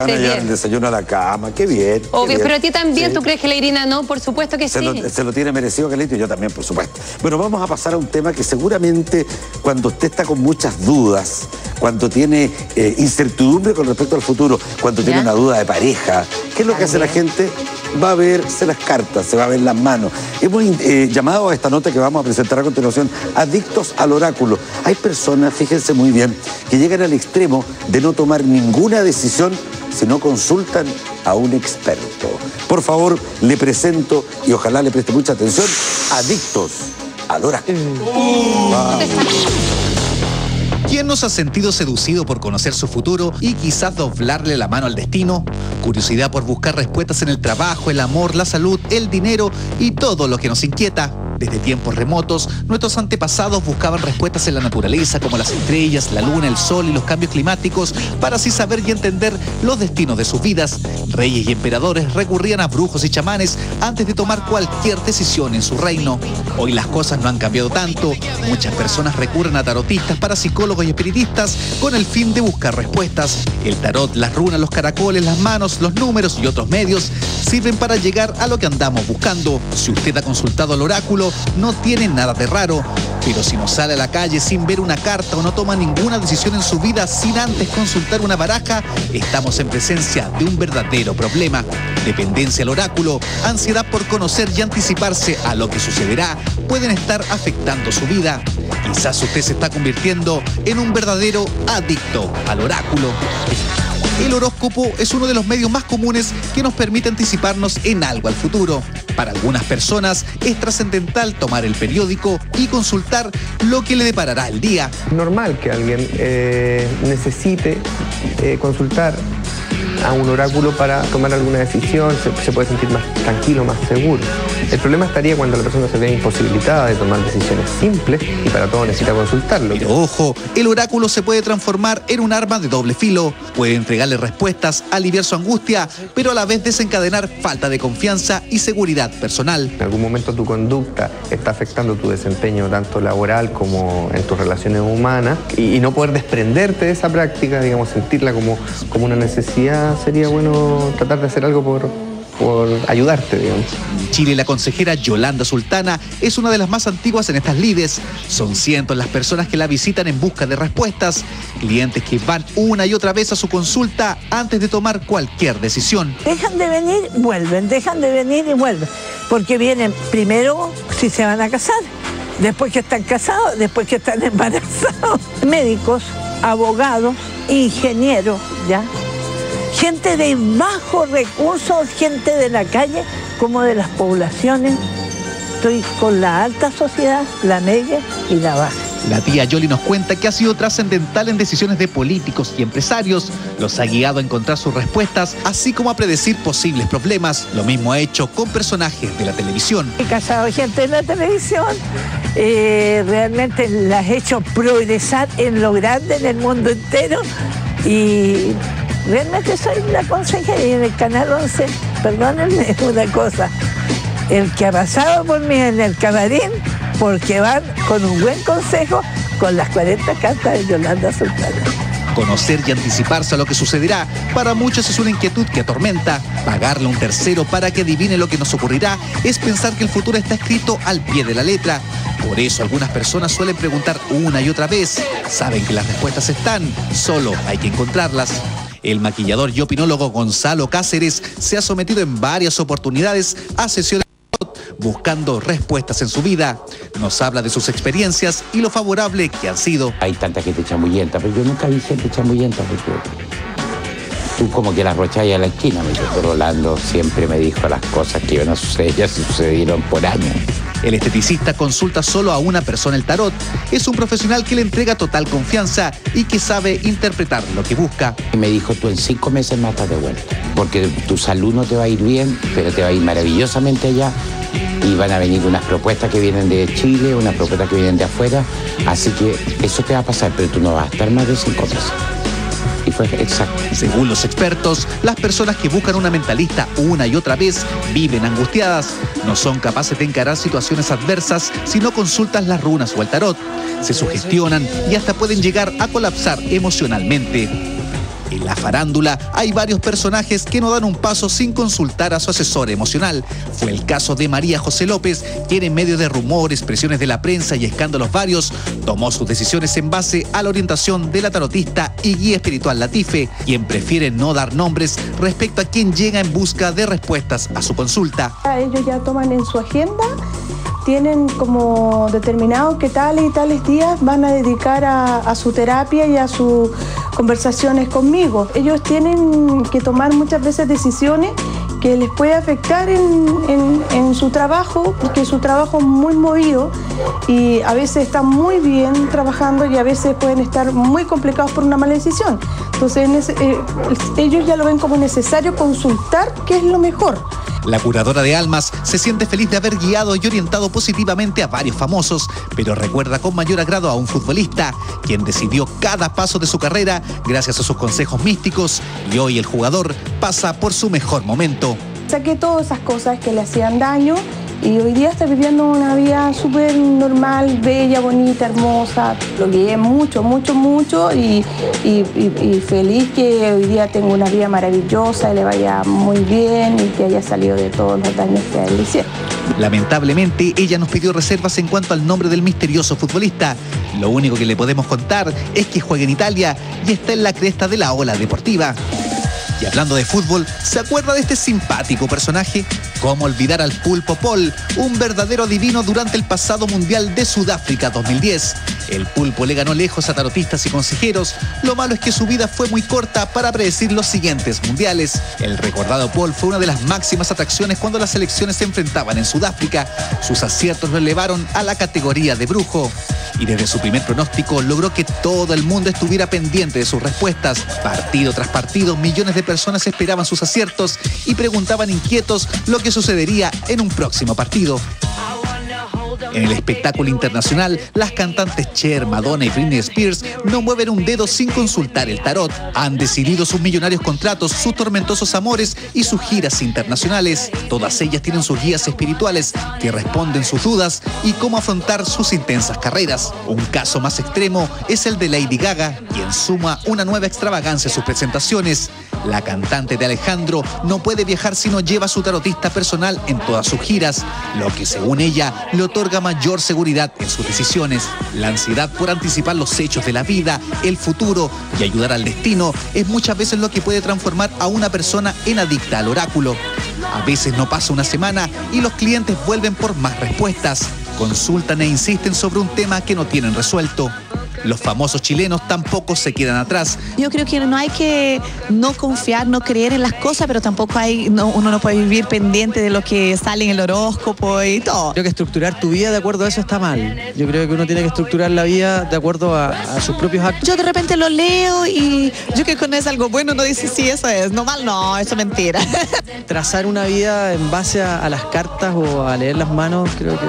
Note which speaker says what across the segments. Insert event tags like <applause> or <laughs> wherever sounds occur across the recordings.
Speaker 1: Van a llevar el desayuno a la cama, qué bien. qué
Speaker 2: Obvio,
Speaker 1: bien.
Speaker 2: pero a ti también,
Speaker 1: Sí.
Speaker 2: ¿tú crees que la Irina no? Por supuesto que
Speaker 1: Se,
Speaker 2: sí.
Speaker 1: lo, se lo tiene merecido Calito y yo también, por supuesto. Bueno, vamos a pasar a un tema que seguramente cuando usted está con muchas dudas, cuando tiene eh, incertidumbre con respecto al futuro, cuando tiene una duda de pareja, ¿qué es lo que hace la gente? Va a verse las cartas, se va a ver las manos. Hemos eh, llamado a esta nota que vamos a presentar a continuación adictos al oráculo. Hay personas, fíjense muy bien, que llegan al extremo de no tomar ninguna decisión si no consultan a un experto. Por favor, le presento y ojalá le preste mucha atención, adictos al oráculo.
Speaker 3: ¿Quién nos ha sentido seducido por conocer su futuro y quizás doblarle la mano al destino? Curiosidad por buscar respuestas en el trabajo, el amor, la salud, el dinero y todo lo que nos inquieta. Desde tiempos remotos, nuestros antepasados buscaban respuestas en la naturaleza como las estrellas, la luna, el sol y los cambios climáticos para así saber y entender los destinos de sus vidas. Reyes y emperadores recurrían a brujos y chamanes antes de tomar cualquier decisión en su reino. Hoy las cosas no han cambiado tanto. Muchas personas recurren a tarotistas, parapsicólogos y espiritistas con el fin de buscar respuestas. El tarot, las runas, los caracoles, las manos, los números y otros medios sirven para llegar a lo que andamos buscando. Si usted ha consultado al oráculo, no tiene nada de raro. Pero si no sale a la calle sin ver una carta o no toma ninguna decisión en su vida sin antes consultar una baraja, estamos en presencia de un verdadero problema. Dependencia al oráculo, ansiedad por conocer y anticiparse a lo que sucederá, pueden estar afectando su vida. Quizás usted se está convirtiendo en un verdadero adicto al oráculo. El horóscopo es uno de los medios más comunes que nos permite anticiparnos en algo al futuro. Para algunas personas es trascendental tomar el periódico y consultar lo que le deparará el día.
Speaker 4: normal que alguien eh, necesite eh, consultar a un oráculo para tomar alguna decisión, se, se puede sentir más tranquilo, más seguro. El problema estaría cuando la persona se ve imposibilitada de tomar decisiones simples y para todo necesita consultarlo.
Speaker 3: Pero ojo, el oráculo se puede transformar en un arma de doble filo. Puede entregarle respuestas, aliviar su angustia, pero a la vez desencadenar falta de confianza y seguridad personal.
Speaker 4: En algún momento tu conducta está afectando tu desempeño tanto laboral como en tus relaciones humanas y, y no poder desprenderte de esa práctica, digamos, sentirla como, como una necesidad, sería bueno tratar de hacer algo por, por ayudarte, digamos.
Speaker 3: En Chile, la consejera Yolanda Sultana es una de las más antiguas en estas lides. Son cientos las personas que la visitan en busca de respuestas, clientes que van una y otra vez a su consulta antes de tomar cualquier decisión.
Speaker 5: Dejan de venir, vuelven, dejan de venir y vuelven. Porque vienen primero si se van a casar, después que están casados, después que están <laughs> embarazados. Médicos, abogados, ingenieros, ¿ya? Gente de bajos recursos, gente de la calle, como de las poblaciones. Estoy con la alta sociedad, la media y la baja.
Speaker 3: La tía Yoli nos cuenta que ha sido trascendental en decisiones de políticos y empresarios. Los ha guiado a encontrar sus respuestas, así como a predecir posibles problemas. Lo mismo ha hecho con personajes de la televisión.
Speaker 5: He casado gente en la televisión, eh, realmente las he hecho progresar en lo grande en el mundo entero y realmente soy la consejera y en el Canal 11, perdónenme <laughs> una cosa, el que ha pasado por mí en el camarín, porque van con un buen consejo con las 40 cartas de Yolanda Sultana.
Speaker 3: Conocer y anticiparse a lo que sucederá para muchos es una inquietud que atormenta. Pagarle a un tercero para que adivine lo que nos ocurrirá es pensar que el futuro está escrito al pie de la letra. Por eso algunas personas suelen preguntar una y otra vez. Saben que las respuestas están, solo hay que encontrarlas. El maquillador y opinólogo Gonzalo Cáceres se ha sometido en varias oportunidades a sesiones buscando respuestas en su vida. Nos habla de sus experiencias y lo favorable que han sido.
Speaker 6: hay tanta gente chamullenta, pero yo nunca vi gente chamullenta porque tú como que la rocháis a la esquina, me dijo Rolando siempre me dijo las cosas que iban a suceder, ya sucedieron por años.
Speaker 3: El esteticista consulta solo a una persona el tarot. Es un profesional que le entrega total confianza y que sabe interpretar lo que busca.
Speaker 6: Me dijo, tú en cinco meses más estás de vuelta, porque tu salud no te va a ir bien, pero te va a ir maravillosamente allá. Y van a venir unas propuestas que vienen de Chile, unas propuestas que vienen de afuera, así que eso te va a pasar, pero tú no vas a estar más de cinco meses.
Speaker 3: Según los expertos, las personas que buscan una mentalista una y otra vez viven angustiadas. No son capaces de encarar situaciones adversas si no consultan las runas o el tarot. Se sugestionan y hasta pueden llegar a colapsar emocionalmente. En la farándula hay varios personajes que no dan un paso sin consultar a su asesor emocional. Fue el caso de María José López, quien en medio de rumores, presiones de la prensa y escándalos varios, tomó sus decisiones en base a la orientación de la tarotista y guía espiritual Latife, quien prefiere no dar nombres respecto a quien llega en busca de respuestas a su consulta.
Speaker 7: Ellos ya toman en su agenda tienen como determinado que tales y tales días van a dedicar a, su terapia y a sus conversaciones conmigo. Ellos tienen que tomar muchas veces decisiones que les puede afectar en, su trabajo, porque su trabajo es muy movido y a veces están muy bien trabajando y a veces pueden estar muy complicados por una mala decisión. Entonces eh, ellos ya lo ven como necesario consultar qué es lo mejor.
Speaker 3: La curadora de almas se siente feliz de haber guiado y orientado positivamente a varios famosos, pero recuerda con mayor agrado a un futbolista, quien decidió cada paso de su carrera gracias a sus consejos místicos y hoy el jugador pasa por su mejor momento.
Speaker 7: Saqué todas esas cosas que le hacían daño y hoy día está viviendo una vida súper normal, bella, bonita, hermosa. Lo guié mucho, mucho, mucho y, feliz que hoy día tenga una vida maravillosa y le vaya muy bien y que haya salido de todos los daños que él hicieron.
Speaker 3: Lamentablemente, ella nos pidió reservas en cuanto al nombre del misterioso futbolista. Lo único que le podemos contar es que juega en Italia y está en la cresta de la ola deportiva. Y hablando de fútbol, ¿se acuerda de este simpático personaje? ¿Cómo olvidar al Pulpo Paul, un verdadero divino durante el pasado Mundial de Sudáfrica 2010? El Pulpo le ganó lejos a tarotistas y consejeros. Lo malo es que su vida fue muy corta para predecir los siguientes mundiales. El recordado Paul fue una de las máximas atracciones cuando las selecciones se enfrentaban en Sudáfrica. Sus aciertos lo elevaron a la categoría de brujo y desde su primer pronóstico logró que todo el mundo estuviera pendiente de sus respuestas. Partido tras partido, millones de personas esperaban sus aciertos y preguntaban inquietos lo que sucedería en un próximo partido. En el espectáculo internacional, las cantantes Cher, Madonna y Britney Spears no mueven un dedo sin consultar el tarot. Han decidido sus millonarios contratos, sus tormentosos amores y sus giras internacionales. Todas ellas tienen sus guías espirituales que responden sus dudas y cómo afrontar sus intensas carreras. Un caso más extremo es el de Lady Gaga, quien suma una nueva extravagancia a sus presentaciones. La cantante de Alejandro no puede viajar si no lleva su tarotista personal en todas sus giras, lo que según ella le otorga mayor seguridad en sus decisiones. La ansiedad por anticipar los hechos de la vida, el futuro y ayudar al destino es muchas veces lo que puede transformar a una persona en adicta al oráculo. A veces no pasa una semana y los clientes vuelven por más respuestas, consultan e insisten sobre un tema que no tienen resuelto. Los famosos chilenos tampoco se quedan atrás.
Speaker 8: Yo creo que no hay que no confiar, no creer en las cosas, pero tampoco hay, uno no puede vivir pendiente de lo que sale en el horóscopo y todo.
Speaker 9: Creo que estructurar tu vida de acuerdo a eso está mal. Yo creo que uno tiene que estructurar la vida de acuerdo a, sus propios actos.
Speaker 8: Yo de repente lo leo y yo que con eso algo bueno no dice sí, eso es. No mal, no, eso es mentira. <laughs>
Speaker 9: Trazar una vida en base a las cartas o a leer las manos, creo que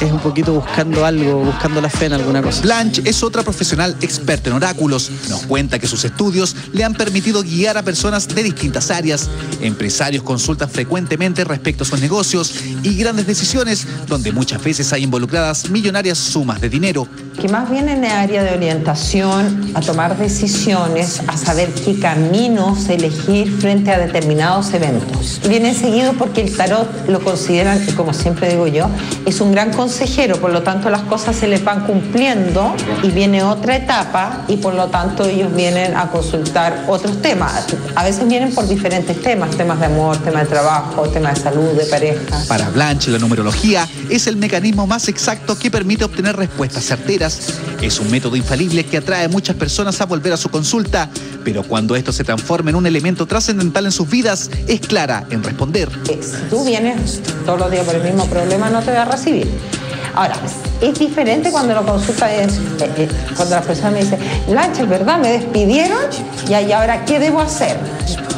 Speaker 9: es un poquito buscando algo, buscando la fe en alguna cosa.
Speaker 3: Blanche es otra profesional experta en oráculos. Nos cuenta que sus estudios le han permitido guiar a personas de distintas áreas. Empresarios consultan frecuentemente respecto a sus negocios y grandes decisiones donde muchas veces hay involucradas millonarias sumas de dinero.
Speaker 10: Que más bien en el área de orientación, a tomar decisiones, a saber qué caminos elegir frente a determinados eventos. Viene seguido porque el tarot lo consideran, como siempre digo yo, es un gran consejero, por lo tanto las cosas se les van cumpliendo y viene otra etapa y por lo tanto ellos vienen a consultar otros temas. A veces vienen por diferentes temas, temas de amor, temas de trabajo, temas de salud, de pareja.
Speaker 3: Para Blanche, la numerología es el mecanismo más exacto que permite obtener respuestas certeras. Es un método infalible que atrae a muchas personas a volver a su consulta, pero cuando esto se transforma en un elemento trascendental en sus vidas, es clara en responder.
Speaker 10: Si tú vienes todos los días por el mismo problema, no te va a recibir. Ahora, es diferente cuando lo consulta, eh, eh, cuando la persona me dice, Lancha, ¿verdad? Me despidieron y ahora, ¿qué debo hacer?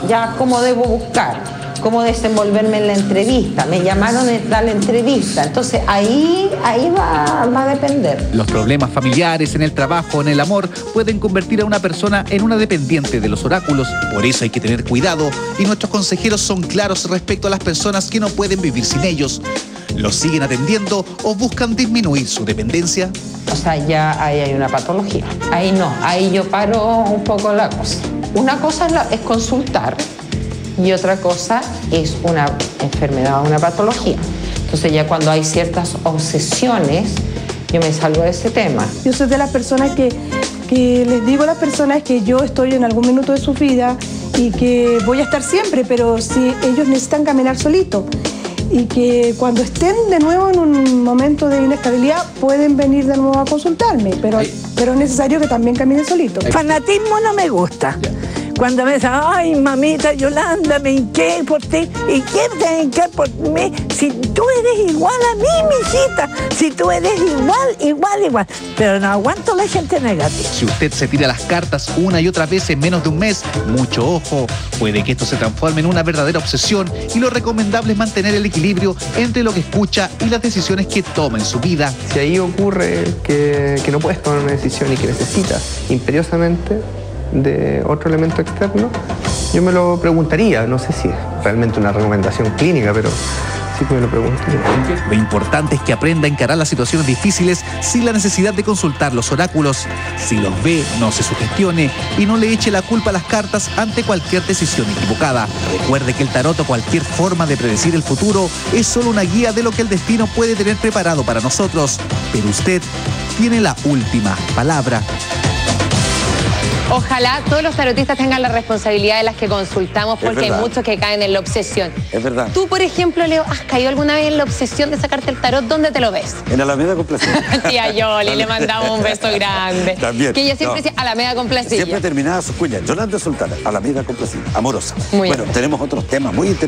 Speaker 10: Ya, ¿cómo debo buscar? cómo desenvolverme en la entrevista. Me llamaron a la entrevista. Entonces ahí, ahí va, va, a depender.
Speaker 3: Los problemas familiares, en el trabajo, en el amor, pueden convertir a una persona en una dependiente de los oráculos. Por eso hay que tener cuidado y nuestros consejeros son claros respecto a las personas que no pueden vivir sin ellos. ¿Los siguen atendiendo o buscan disminuir su dependencia?
Speaker 10: O sea, ya ahí hay una patología. Ahí no, ahí yo paro un poco la cosa. Una cosa es, la- es consultar y otra cosa es una enfermedad o una patología. Entonces ya cuando hay ciertas obsesiones, yo me salgo de ese tema.
Speaker 7: Yo soy de las personas que, que les digo a las personas que yo estoy en algún minuto de su vida y que voy a estar siempre, pero si ellos necesitan caminar solitos y que cuando estén de nuevo en un momento de inestabilidad pueden venir de nuevo a consultarme, pero, pero es necesario que también caminen solitos.
Speaker 5: Fanatismo no me gusta. Cuando me dicen, ay, mamita Yolanda, me hinqué por ti. ¿Y quién te por mí? Si tú eres igual a mí, mijita. Si tú eres igual, igual, igual. Pero no aguanto la gente negativa.
Speaker 3: Si usted se tira las cartas una y otra vez en menos de un mes, mucho ojo, puede que esto se transforme en una verdadera obsesión y lo recomendable es mantener el equilibrio entre lo que escucha y las decisiones que toma en su vida.
Speaker 4: Si ahí ocurre que, que no puedes tomar una decisión y que necesitas imperiosamente de otro elemento externo, yo me lo preguntaría. No sé si es realmente una recomendación clínica, pero sí que me lo preguntaría.
Speaker 3: Lo importante es que aprenda a encarar las situaciones difíciles sin la necesidad de consultar los oráculos. Si los ve, no se sugestione y no le eche la culpa a las cartas ante cualquier decisión equivocada. Recuerde que el tarot o cualquier forma de predecir el futuro es solo una guía de lo que el destino puede tener preparado para nosotros. Pero usted tiene la última palabra.
Speaker 2: Ojalá todos los tarotistas tengan la responsabilidad de las que consultamos porque hay muchos que caen en la obsesión.
Speaker 1: Es verdad.
Speaker 2: Tú, por ejemplo, Leo, ¿has caído alguna vez en la obsesión de sacarte el tarot? ¿Dónde te lo ves?
Speaker 1: En Alameda Complacida. <laughs>
Speaker 2: Tía Yoli, le mandamos un beso grande.
Speaker 1: También.
Speaker 2: Que ella siempre
Speaker 1: No.
Speaker 2: decía Alameda complacilla.
Speaker 1: Siempre terminaba sus cuñas. Yolanda Sultana, Alameda Complacida, amorosa.
Speaker 2: Muy
Speaker 1: bueno,
Speaker 2: bien.
Speaker 1: tenemos otros temas muy interesantes.